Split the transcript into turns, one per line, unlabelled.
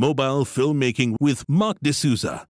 Mobile Filmmaking with Mark D'Souza.